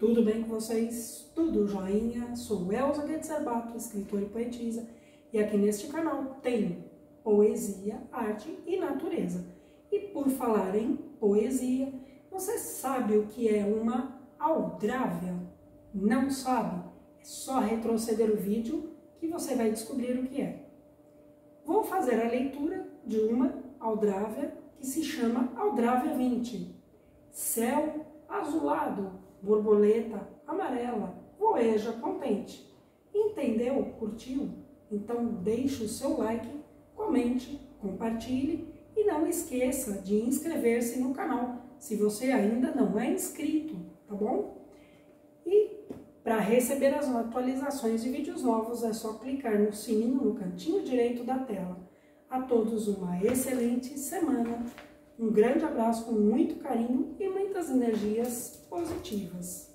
tudo bem com vocês? Tudo joinha? Sou Elza Guedes escritora e poetisa, e aqui neste canal tem poesia, arte e natureza. E por falar em poesia, você sabe o que é uma aldrave? Não sabe? É só retroceder o vídeo que você vai descobrir o que é. Vou fazer a leitura de uma aldrave que se chama Aldrave 20. Céu azulado, borboleta amarela, voeja contente. Entendeu? Curtiu? Então deixe o seu like, comente, compartilhe e não esqueça de inscrever-se no canal se você ainda não é inscrito, tá bom? E para receber as atualizações de vídeos novos é só clicar no sininho no cantinho direito da tela. A todos uma excelente semana, um grande abraço com muito carinho e muitas energias positivas.